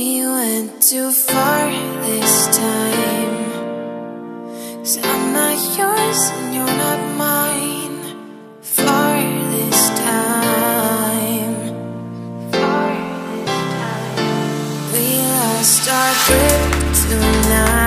we went too far this time. Cause I'm not yours and you're not mine. Far this time. For this time. We lost our grip tonight.